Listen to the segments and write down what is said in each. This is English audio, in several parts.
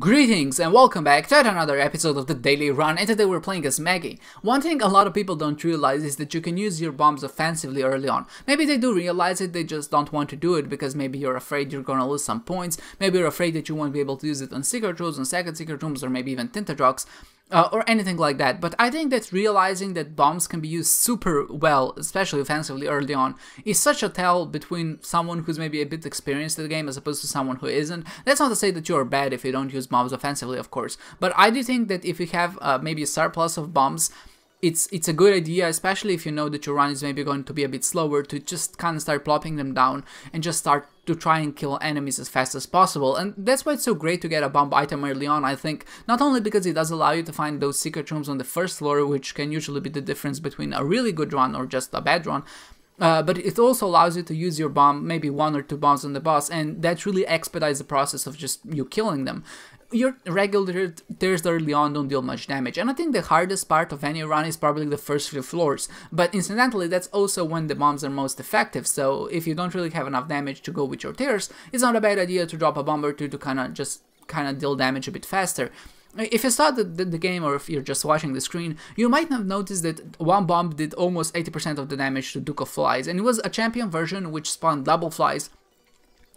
Greetings and welcome back to another episode of the Daily Run and today we're playing as Maggie. One thing a lot of people don't realize is that you can use your bombs offensively early on. Maybe they do realize it, they just don't want to do it because maybe you're afraid you're gonna lose some points, maybe you're afraid that you won't be able to use it on secret rooms, on second secret rooms, or maybe even tinted rocks uh, or anything like that. But I think that realizing that bombs can be used super well, especially offensively early on, is such a tell between someone who's maybe a bit experienced in the game as opposed to someone who isn't. That's not to say that you're bad if you don't use bombs offensively, of course. But I do think that if you have uh, maybe a surplus of bombs, it's it's a good idea, especially if you know that your run is maybe going to be a bit slower, to just kind of start plopping them down and just start to try and kill enemies as fast as possible. And that's why it's so great to get a bomb item early on, I think. Not only because it does allow you to find those secret rooms on the first floor, which can usually be the difference between a really good run or just a bad run, uh, but it also allows you to use your bomb, maybe one or two bombs on the boss, and that really expedites the process of just you killing them your regular tears early on don't deal much damage, and I think the hardest part of any run is probably the first few floors, but incidentally that's also when the bombs are most effective, so if you don't really have enough damage to go with your tears, it's not a bad idea to drop a bomb or two to kinda just kinda deal damage a bit faster. If you started the, the, game or if you're just watching the screen, you might have noticed that one bomb did almost 80% of the damage to Duke of Flies, and it was a champion version which spawned double flies,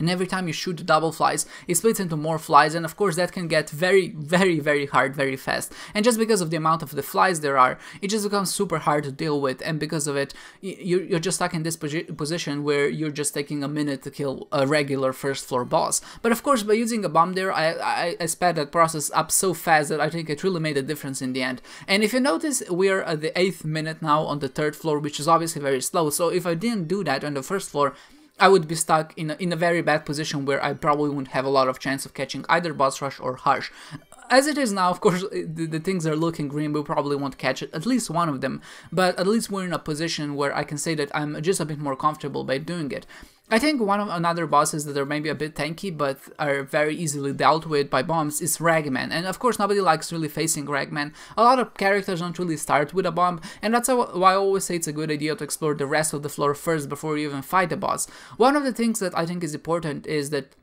and every time you shoot double flies, it splits into more flies, and of course that can get very, very, very hard very fast. And just because of the amount of the flies there are, it just becomes super hard to deal with, and because of it, you're just stuck in this position where you're just taking a minute to kill a regular first floor boss. But of course, by using a bomb there, I, I, I sped that process up so fast that I think it really made a difference in the end. And if you notice, we're at the 8th minute now on the 3rd floor, which is obviously very slow, so if I didn't do that on the first floor, I would be stuck in a, in a very bad position where I probably wouldn't have a lot of chance of catching either boss rush or Hush. As it is now, of course, the, the things are looking green, we probably won't catch it, at least one of them, but at least we're in a position where I can say that I'm just a bit more comfortable by doing it. I think one of another bosses that are maybe a bit tanky but are very easily dealt with by bombs is Ragman, and of course nobody likes really facing Ragman. A lot of characters don't really start with a bomb, and that's why I always say it's a good idea to explore the rest of the floor first before you even fight the boss. One of the things that I think is important is that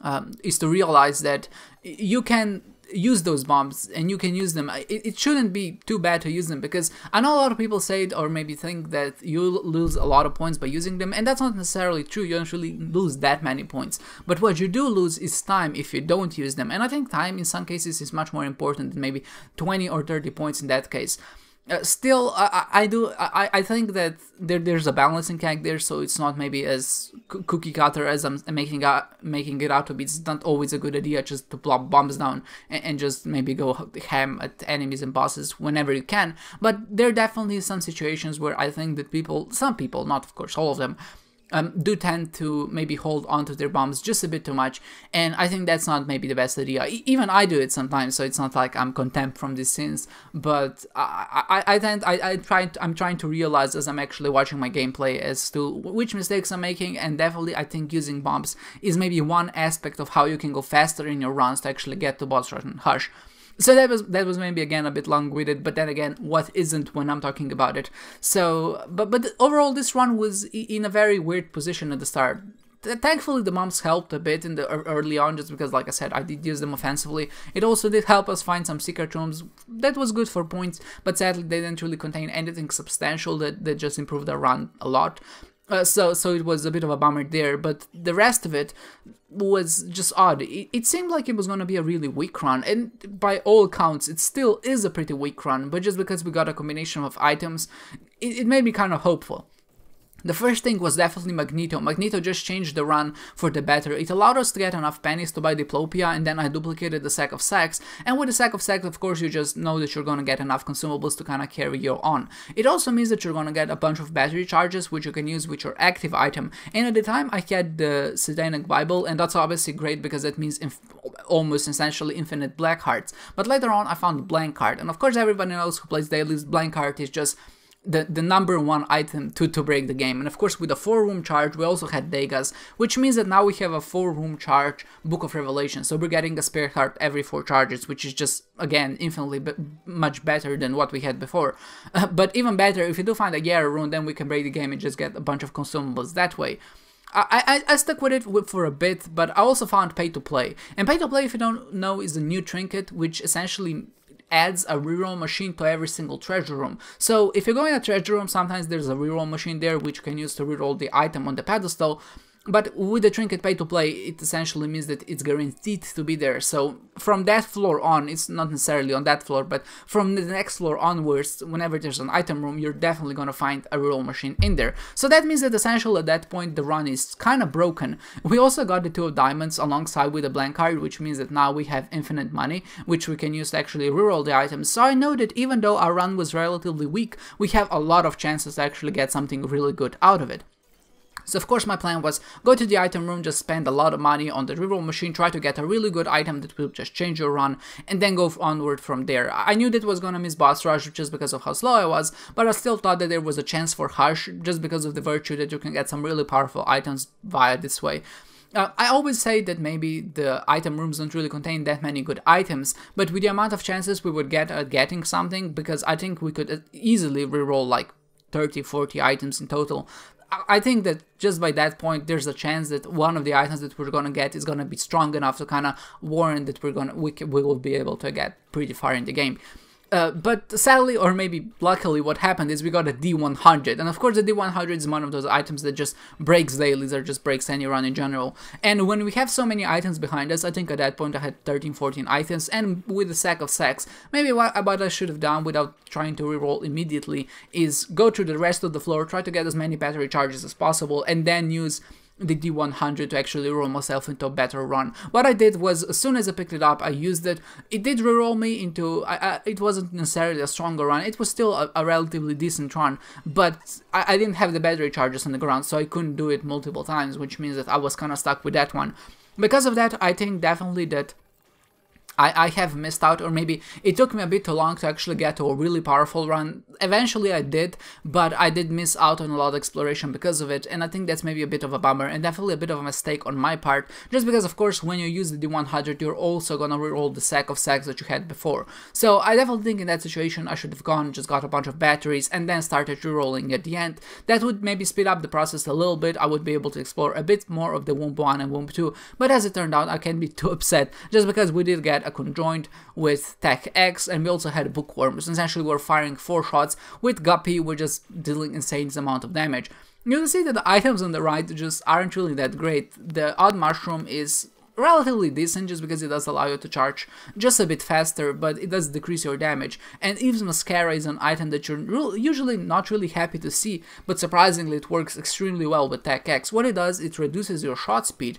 um, is to realize that you can use those bombs and you can use them. It, it, shouldn't be too bad to use them because I know a lot of people say it or maybe think that you lose a lot of points by using them and that's not necessarily true. You don't really lose that many points. But what you do lose is time if you don't use them. And I think time in some cases is much more important than maybe 20 or 30 points in that case. Uh, still, I, I do I, I think that there, there's a balancing act there, so it's not maybe as cookie cutter as I'm making out, making it out to be. It's not always a good idea just to plop bombs down and, and just maybe go ham at enemies and bosses whenever you can. But there are definitely some situations where I think that people, some people, not of course all of them, um, do tend to maybe hold onto their bombs just a bit too much, and I think that's not maybe the best idea. E even I do it sometimes, so it's not like I'm contempt from these sins, but I, I, I tend, I, I try, to, I'm trying to realize as I'm actually watching my gameplay as to which mistakes I'm making, and definitely I think using bombs is maybe one aspect of how you can go faster in your runs to actually get to boss rush and hush. So that was that was maybe again a bit long-winded, but then again, what isn't when I'm talking about it? So, but but overall, this run was in a very weird position at the start. Thankfully, the moms helped a bit in the early on, just because, like I said, I did use them offensively. It also did help us find some secret rooms. That was good for points, but sadly, they didn't really contain anything substantial that, that just improved our run a lot. Uh, so so it was a bit of a bummer there, but the rest of it was just odd. It, it seemed like it was going to be a really weak run, and by all accounts, it still is a pretty weak run, but just because we got a combination of items, it, it made me kind of hopeful. The first thing was definitely Magneto. Magneto just changed the run for the better. It allowed us to get enough pennies to buy Diplopia and then I duplicated the sack of sacks. And with the sack of sacks, of course, you just know that you're gonna get enough consumables to kinda carry you on. It also means that you're gonna get a bunch of battery charges which you can use with your active item. And at the time I had the Satanic Bible and that's obviously great because that means almost essentially infinite black hearts. But later on I found blank heart and of course everybody knows who plays dailies, blank heart is just the, the number one item to, to break the game. And of course, with a 4 room charge, we also had Degas, which means that now we have a 4 room charge Book of Revelation. So we're getting a spare heart every 4 charges, which is just, again, infinitely much better than what we had before. Uh, but even better, if you do find a Jera rune, then we can break the game and just get a bunch of consumables that way. I, I, I stuck with it for a bit, but I also found Pay to Play. And Pay to Play, if you don't know, is a new trinket which essentially adds a reroll machine to every single treasure room. So if you go in a treasure room, sometimes there's a reroll machine there which you can use to reroll the item on the pedestal, but with the trinket pay to play, it essentially means that it's guaranteed to be there. So from that floor on, it's not necessarily on that floor, but from the next floor onwards, whenever there's an item room, you're definitely gonna find a reroll machine in there. So that means that essentially at that point the run is kind of broken. We also got the two of diamonds alongside with a blank card, which means that now we have infinite money, which we can use to actually reroll the items. So I know that even though our run was relatively weak, we have a lot of chances to actually get something really good out of it. So of course my plan was go to the item room, just spend a lot of money on the reroll machine, try to get a really good item that will just change your run, and then go onward from there. I knew that was gonna miss boss rush just because of how slow I was, but I still thought that there was a chance for Hush just because of the virtue that you can get some really powerful items via this way. Uh, I always say that maybe the item rooms don't really contain that many good items, but with the amount of chances we would get at getting something, because I think we could easily reroll like 30, 40 items in total, I think that just by that point, there's a chance that one of the items that we're gonna get is gonna be strong enough to kind of warrant that we're gonna we, we will be able to get pretty far in the game. Uh, but sadly, or maybe luckily, what happened is we got a D100, and of course the D100 is one of those items that just breaks dailies or just breaks any run in general. And when we have so many items behind us, I think at that point I had 13, 14 items, and with a sack of sacks, maybe what, what I should have done without trying to reroll immediately is go through the rest of the floor, try to get as many battery charges as possible, and then use the D100 to actually roll myself into a better run. What I did was, as soon as I picked it up, I used it. It did reroll me into, I, I, it wasn't necessarily a stronger run, it was still a, a relatively decent run, but I, I, didn't have the battery charges on the ground, so I couldn't do it multiple times, which means that I was kind of stuck with that one. Because of that, I think definitely that I, I have missed out or maybe it took me a bit too long to actually get to a really powerful run. Eventually I did, but I did miss out on a lot of exploration because of it and I think that's maybe a bit of a bummer and definitely a bit of a mistake on my part just because of course when you use the D100 you're also gonna reroll the sack of sacks that you had before. So I definitely think in that situation I should have gone, just got a bunch of batteries and then started rerolling at the end. That would maybe speed up the process a little bit, I would be able to explore a bit more of the Womb 1 and Womb 2, but as it turned out I can't be too upset just because we did get a conjoined with Tech X, and we also had Bookworms. Essentially, we're firing 4 shots. With Guppy, we're just dealing insane amount of damage. You can see that the items on the right just aren't really that great. The Odd Mushroom is relatively decent just because it does allow you to charge just a bit faster, but it does decrease your damage. And Eve's Mascara is an item that you're usually not really happy to see, but surprisingly it works extremely well with Tech X. What it does, it reduces your shot speed,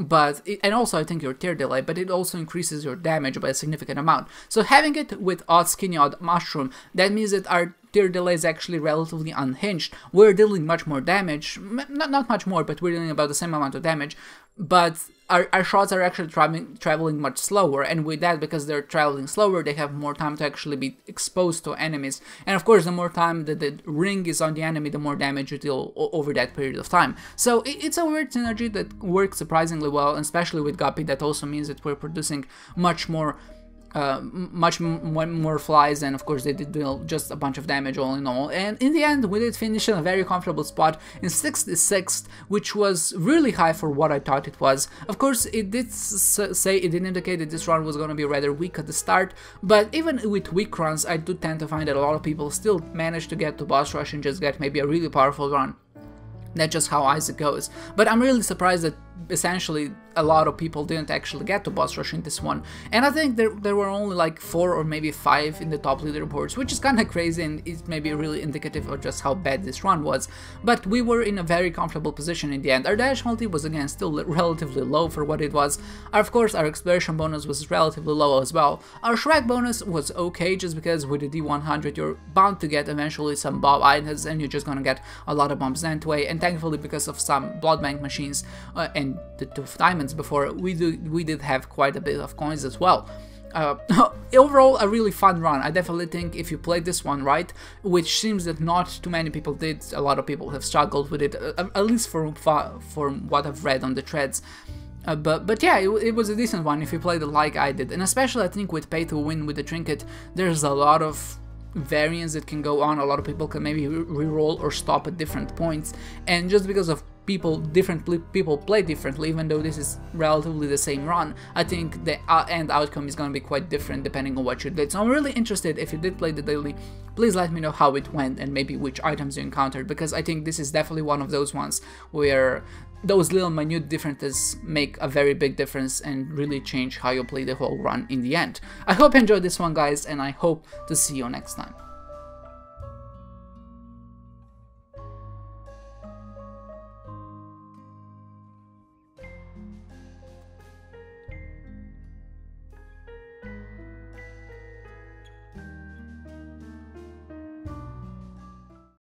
but it, and also I think your tear delay, but it also increases your damage by a significant amount. So having it with odd skinny odd mushroom, that means that our tear delay is actually relatively unhinged. We're dealing much more damage, not not much more, but we're dealing about the same amount of damage. But our, our shots are actually traveling traveling much slower. And with that because they're traveling slower they have more time to actually be exposed to enemies. And of course the more time that the ring is on the enemy the more damage you deal over that period of time. So it, it's a weird synergy that works surprisingly well especially with Guppy. That also means that we're producing much more uh, much more flies and of course they did deal just a bunch of damage all in all. And in the end we did finish in a very comfortable spot in 66th which was really high for what I thought it was. Of course it did say it did indicate that this run was gonna be rather weak at the start but even with weak runs I do tend to find that a lot of people still manage to get to boss rush and just get maybe a really powerful run. That's just how Isaac goes. But I'm really surprised that essentially a lot of people didn't actually get to boss rush in this one. And I think there, there were only like four or maybe five in the top leaderboards, which is kind of crazy and it's maybe really indicative of just how bad this run was. But we were in a very comfortable position in the end. Our dash multi was again still relatively low for what it was. Of course, our exploration bonus was relatively low as well. Our Schwag bonus was okay just because with the D100 you're bound to get eventually some Bob items and you're just gonna get a lot of bombs that way. And thankfully because of some blood bank machines uh, and the two diamonds before, we do we did have quite a bit of coins as well. Uh, overall, a really fun run. I definitely think if you played this one right, which seems that not too many people did, a lot of people have struggled with it, uh, at least from from what I've read on the threads. Uh, but but yeah, it, it, was a decent one if you played it like I did, and especially I think with pay to win with the trinket, there's a lot of variants that can go on. A lot of people can maybe re-roll or stop at different points, and just because of people different people play differently even though this is relatively the same run i think the uh, end outcome is going to be quite different depending on what you did so i'm really interested if you did play the daily please let me know how it went and maybe which items you encountered because i think this is definitely one of those ones where those little minute differences make a very big difference and really change how you play the whole run in the end. I hope you enjoyed this one guys and I hope to see you next time.